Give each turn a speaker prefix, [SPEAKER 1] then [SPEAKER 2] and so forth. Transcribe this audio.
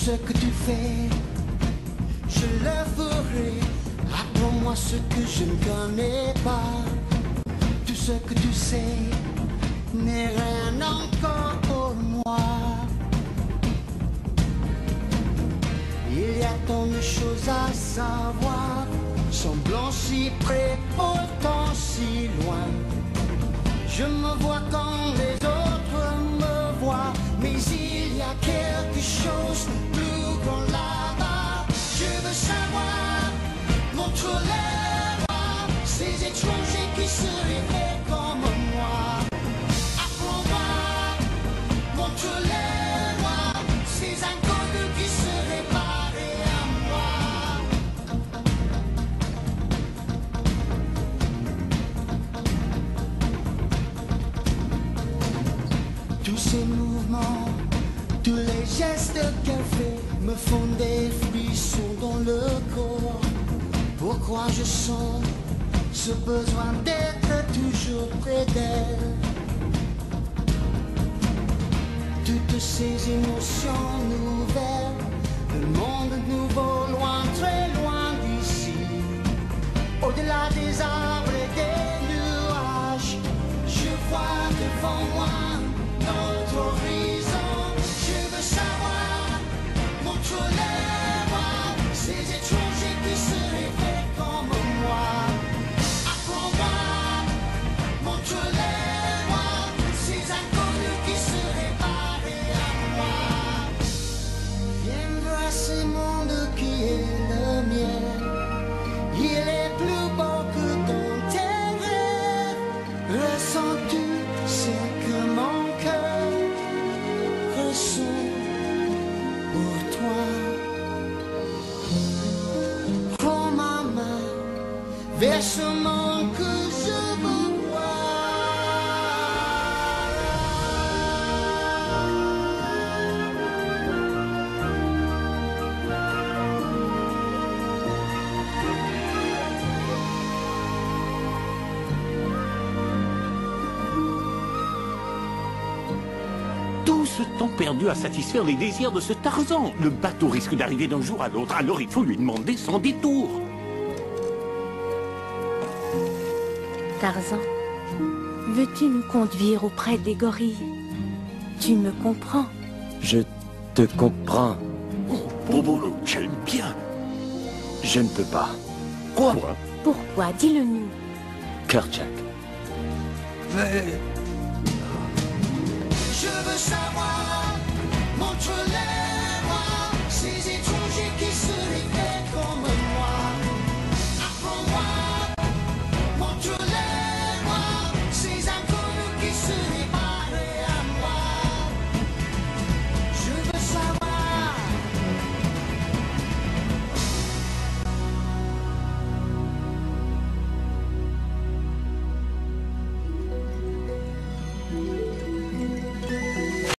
[SPEAKER 1] ce que tu fais, je le ferai. Apprends-moi ce que je ne connais pas. Tout ce que tu sais n'est rien encore pour moi. Il y a tant de choses à savoir, semblant si près, pourtant si loin. Je me vois quand les autres me voient, mais il y a quelque chose plus grand là-bas. Je veux savoir, montre-le-moi, ces étrangers qui se réveillent comme moi. Apprends-moi, montre-le-moi, ces inconnus qui se réparent à moi. Tous ces mouvements, tous les gestes qu'elle fait me font des frissons dans le corps. Pourquoi je sens ce besoin d'être toujours près d'elle? Toutes ces émotions nouvelles, un monde nouveau, loin, très loin d'ici. Au-delà des arbres et des nuages, je vois devant moi pour ce
[SPEAKER 2] temps perdu à satisfaire les désirs de ce Tarzan. Le bateau risque d'arriver d'un jour à l'autre, alors il faut lui demander sans détour.
[SPEAKER 3] Tarzan, veux-tu nous conduire auprès des gorilles? Tu me comprends?
[SPEAKER 4] Je te comprends.
[SPEAKER 2] Bobolo, j'aime bien.
[SPEAKER 4] Je ne peux pas.
[SPEAKER 2] Quoi?
[SPEAKER 3] Pourquoi? Dis-le nous.
[SPEAKER 4] Kerchak.
[SPEAKER 5] Mais savoir.